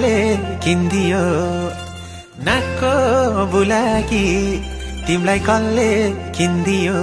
मनले किन्दियो। नाकको बुलाकी तिमीलाई कसले किनिदियो।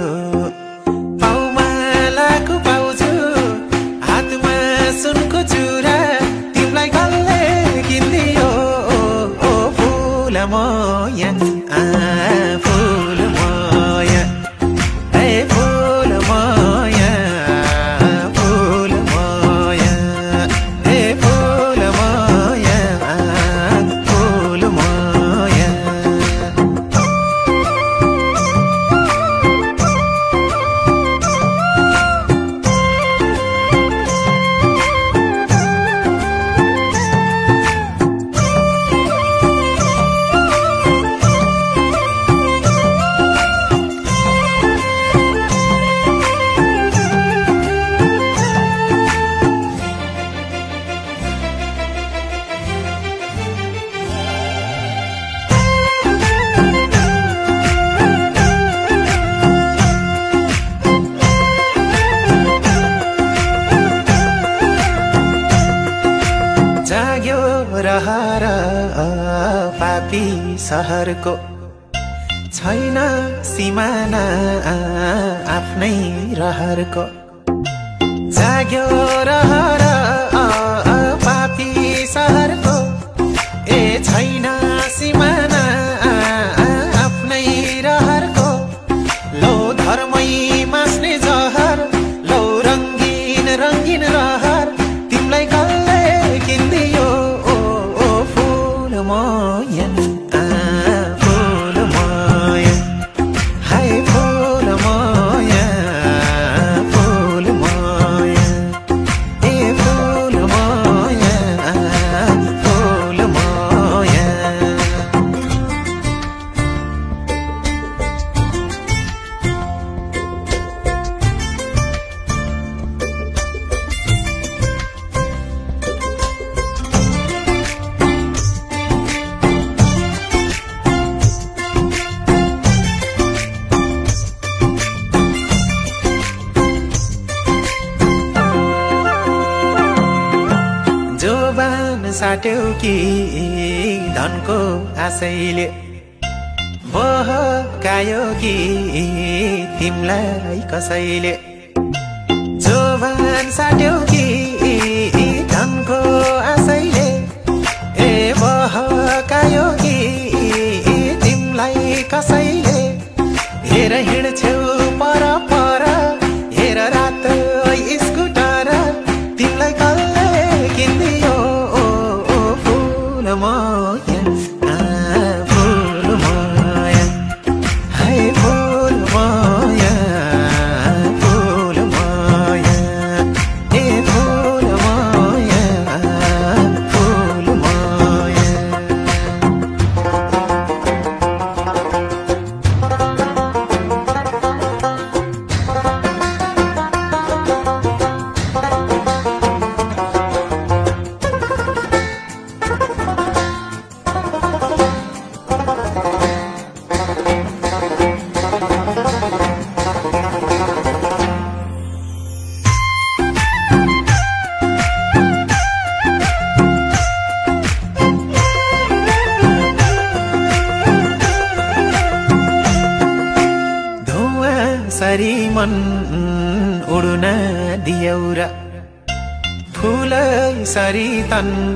घट्यौ कि धनको आशैले? बोह कायो कि तिमलाई कसैले? anh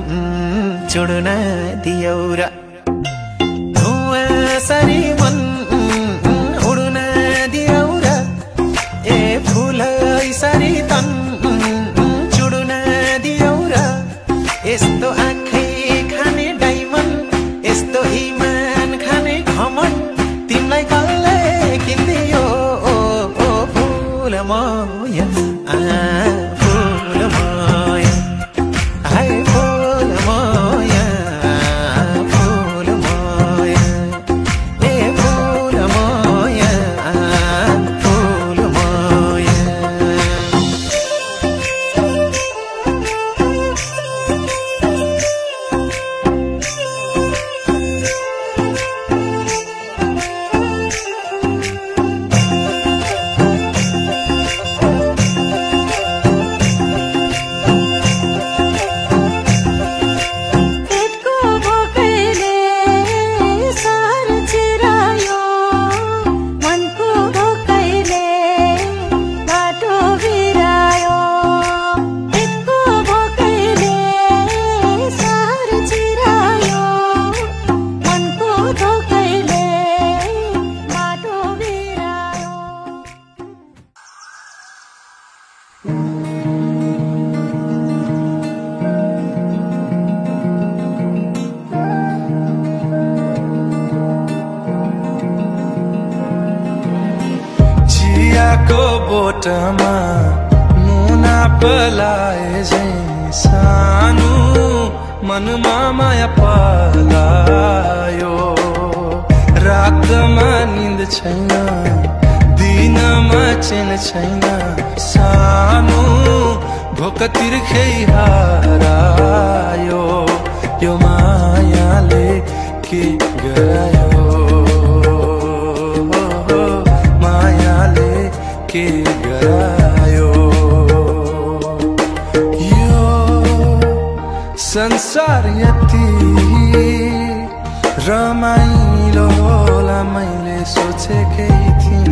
केही थिइन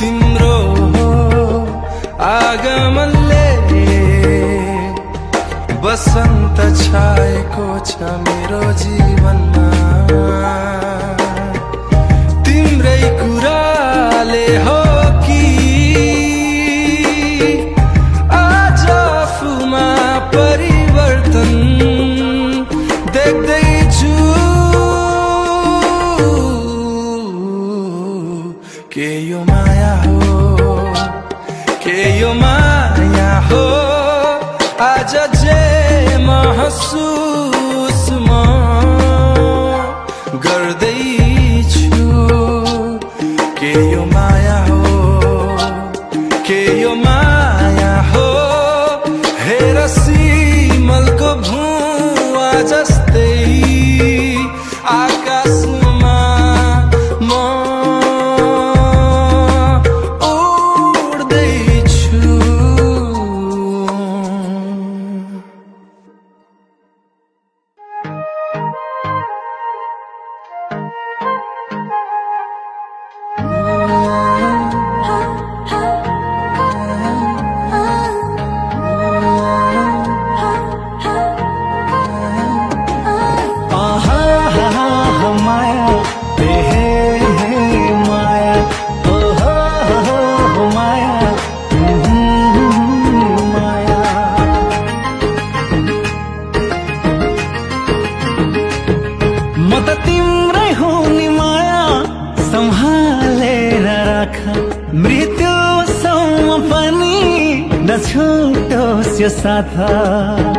तिम्रो आगमनले बसन्त छाएको छ मेरो जीवनमा। सा था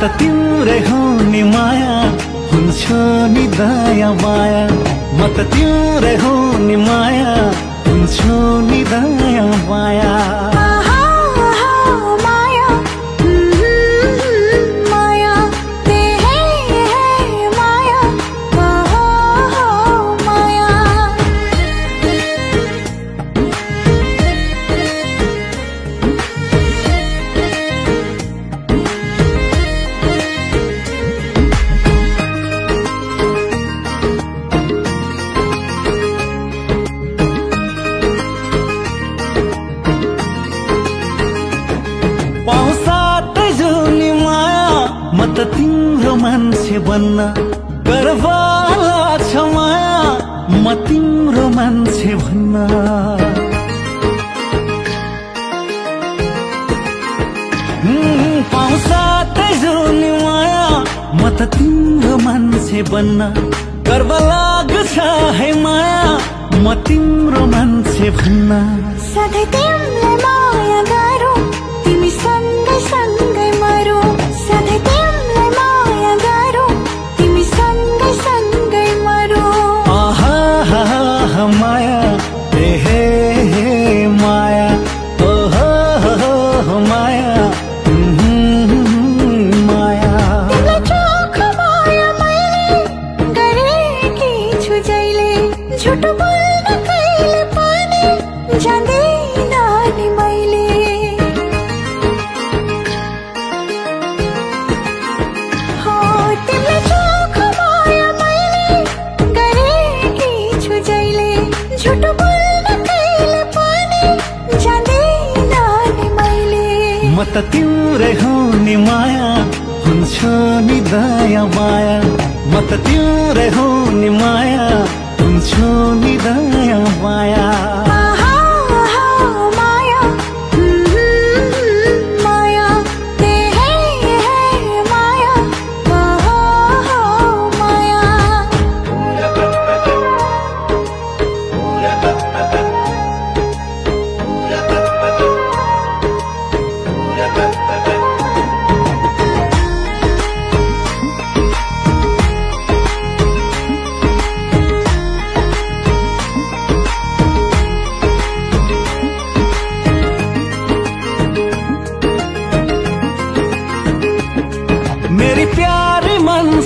त तिम्रै नि माया हुन्छ नि दया माया। म त तिम्रै नि माया हुन्छ नि दया माया।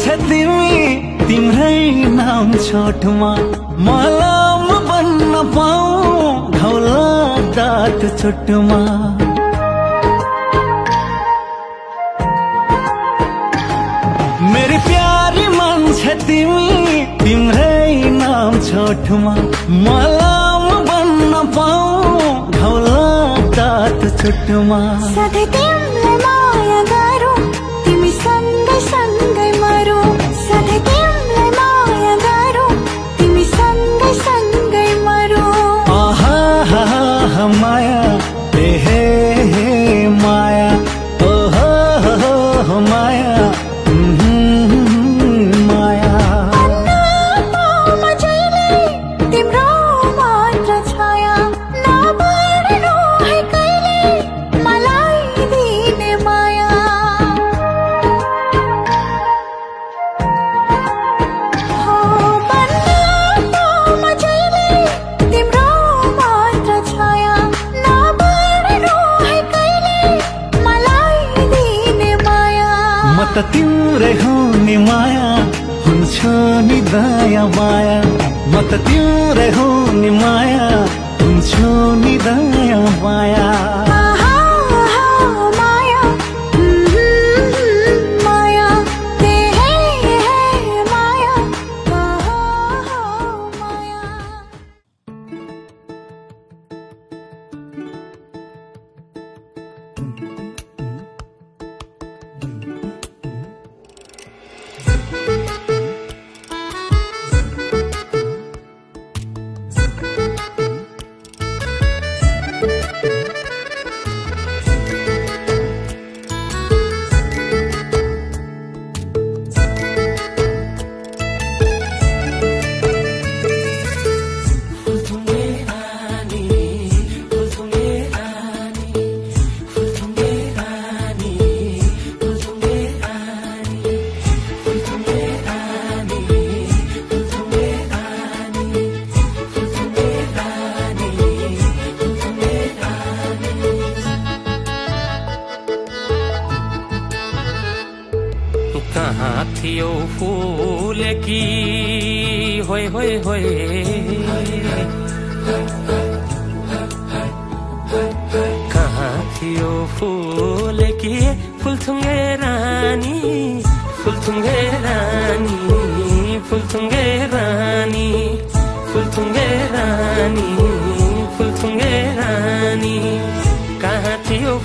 छ तिमी तिम्रै नाम छोटमा मलाम बन्न पाऊ घौला दात छुट्टमा मेरी प्यारी मान्छ तिमी तिम्रै नाम छोटमा मलाम बन्न पाऊ घौला दात छुट्टमा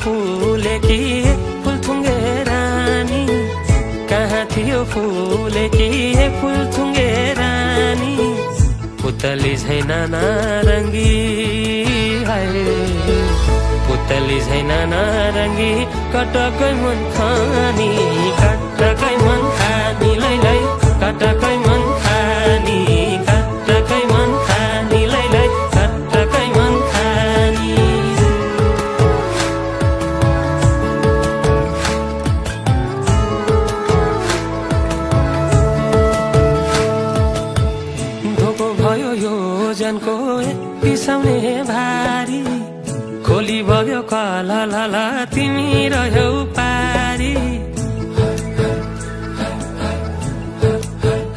फुले कि फुलथुङ्गे रानी। कहाँ थियो फुले कि फुलथुङ्गे रानी। पुतली छैन नारङ्गी हाय पुतली छैन नारङ्गी कटकै मन खानी कटकै मन खानी लै लै कटकै ल ल ल तिमी रह्यौ पारी।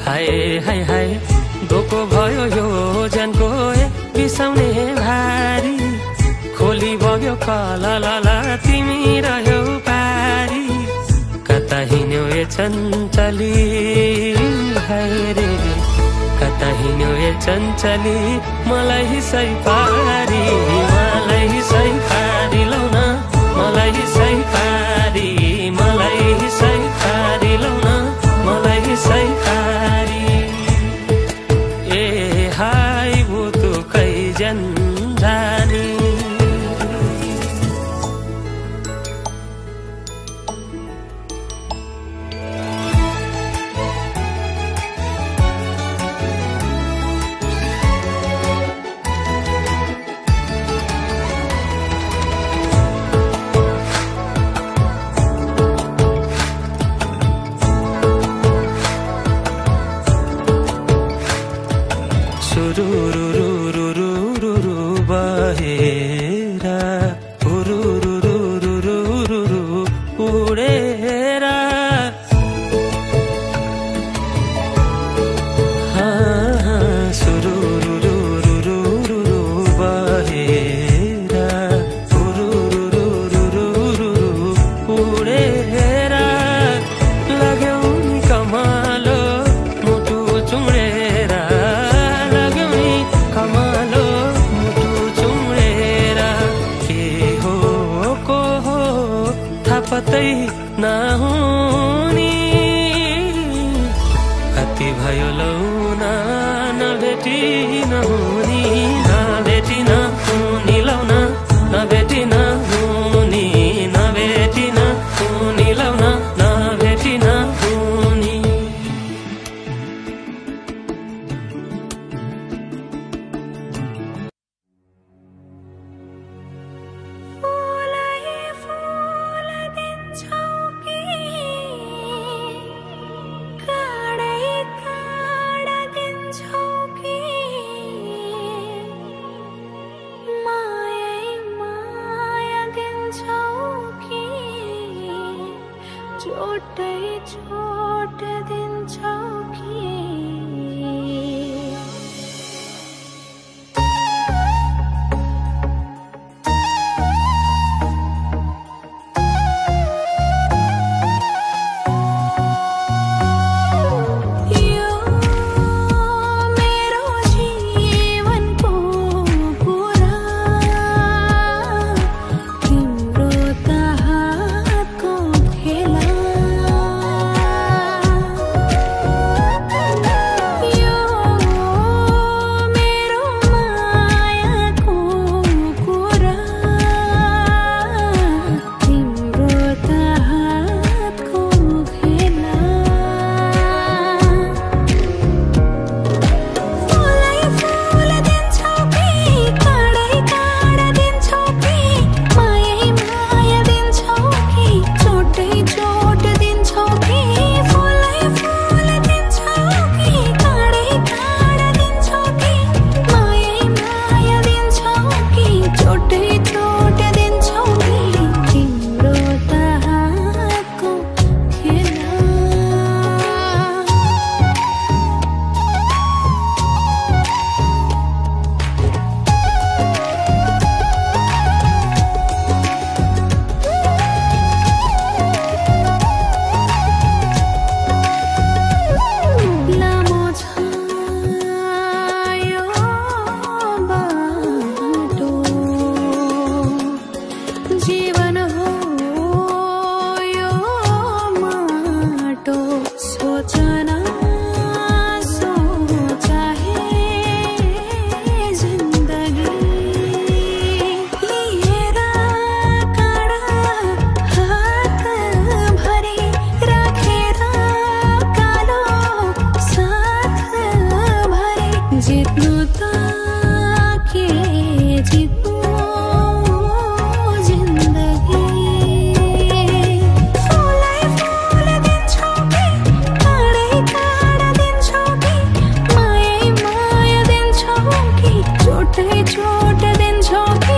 हाय हाय हाय धोको भयो यो जनको बिसाउने भारी। खोली बग्यो कल ल ल तिमी रह्यौ पारी। कता हिँड्यो ए चञ्चली हाय रे। कता हिँड्यो ए चञ्चली मलाई सही पारी मलाई सही पारी। and चोट दिन्छौ कि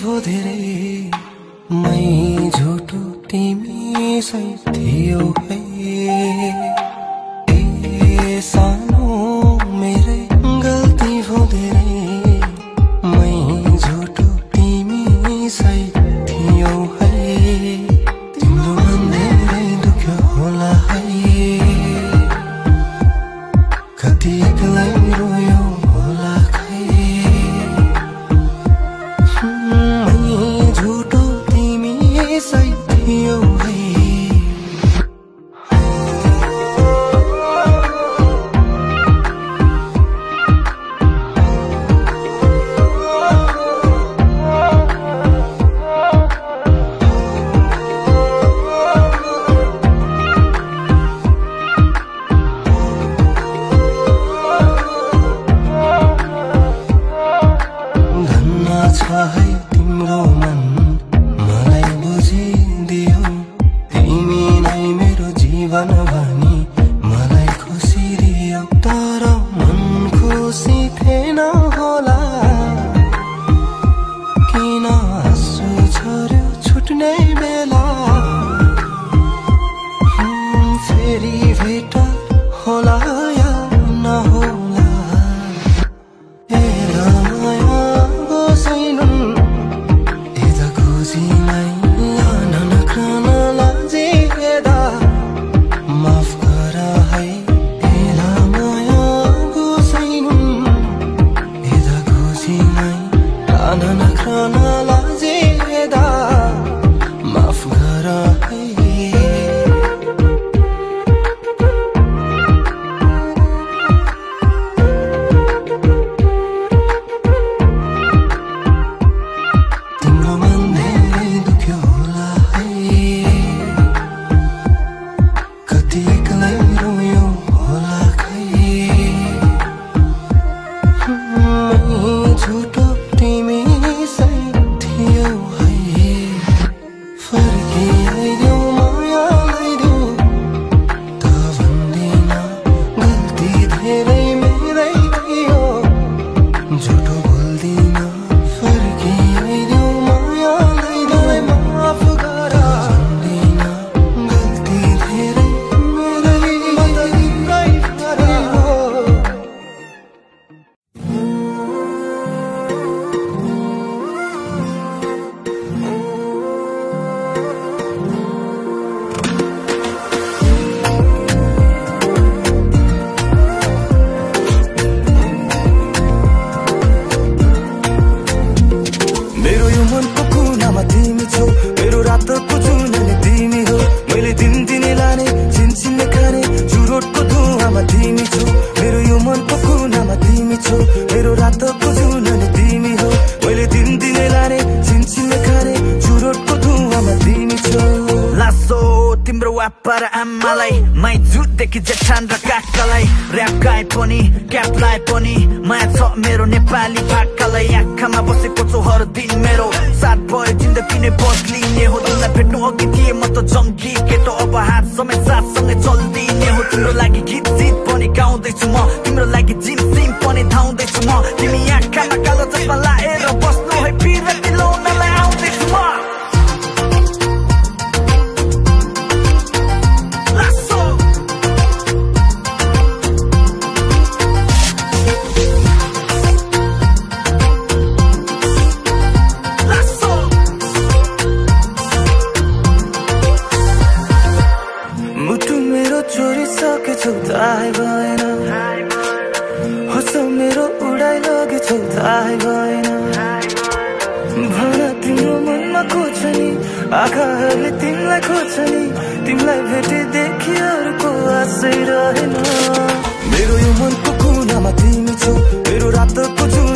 भो धेरै मै झुटो तिमी सै कि जेठान र काकालाई ऱ्याप गाए पनि क्याप लाए पनि। माया छ मेरो नेपाली भाकालाई आँखामा बसेको छु हर दिन मेरो। साथ भयो जिन्दगी नै बदलिने हो तिमीलाई भेट्नु अघि थिएँ म त जङ्गी केटो अब हात समेत साथ आँखाहरूले तिमीलाई खोज्छ नि। तिमीलाई भेटे देखि अरूको आशै रहेन। मेरो यो मनको कुनामा तिमी छौ। मेरो रातको जुन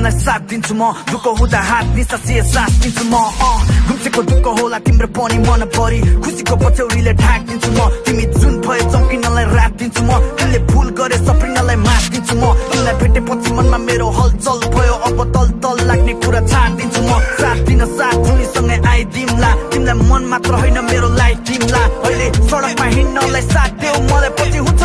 तिमीलाई साथ दिन्छु म दुःख हुँदा हात निसासिए सास दिन्छु म अँ दुःख होला तिम्रो पनि मन परि खुसीको पछौरीले ढाक दिन्छु म तिमी जुन भयो चौकिनलाई रात दिन्छु म तिमीले भुल गरे सप्रिनलाई मास दिन्छु म तिमीलाई भेटेपछि मनमा मेरो हलचल भयो अब तल तल लाग्ने कुरा छाड दिन्छु म साथ दिन साथ तिमीसँगै आइदिउँला तिमीलाई मन मात्र होइन मेरो लाइफ दिउँला अहिले सडकमा हिँड्नलाई साथ देऊ मलाई पछि हुन्छ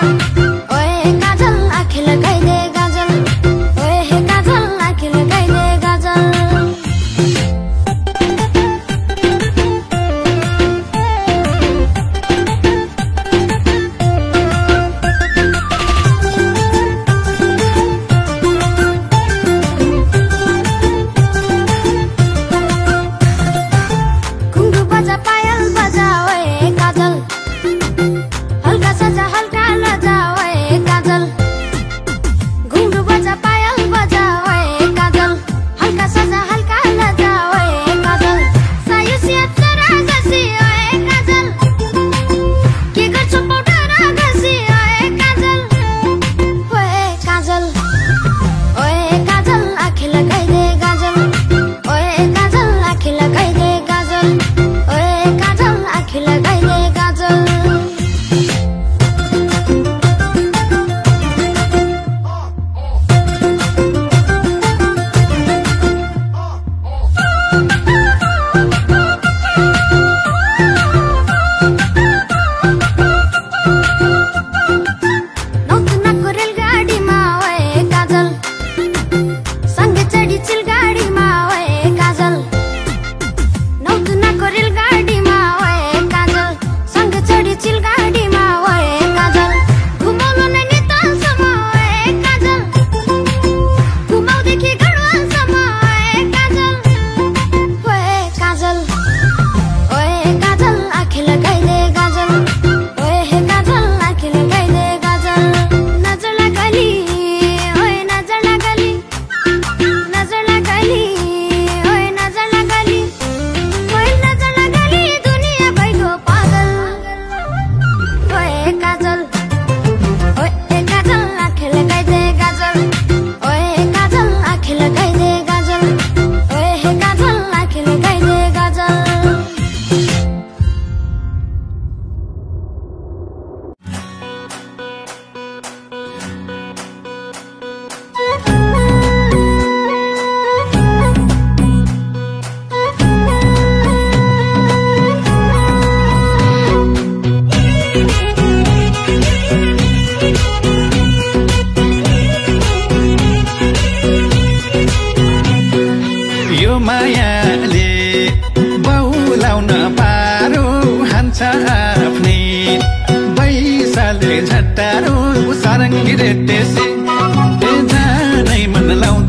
Thank you.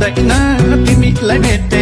मन लाउँदैन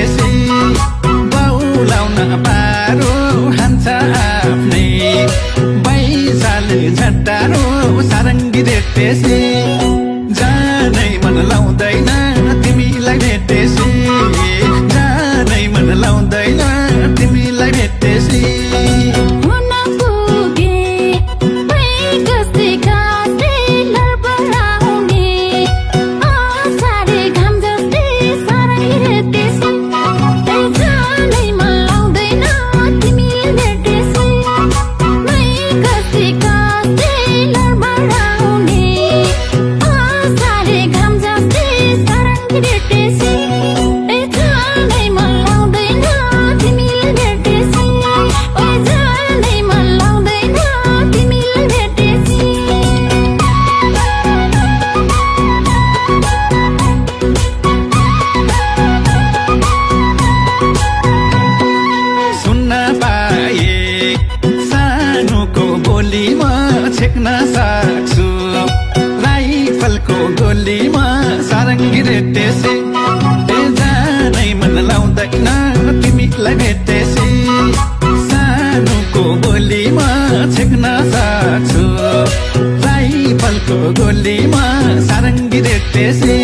తొలిమా సరంగి రెట్టేసే.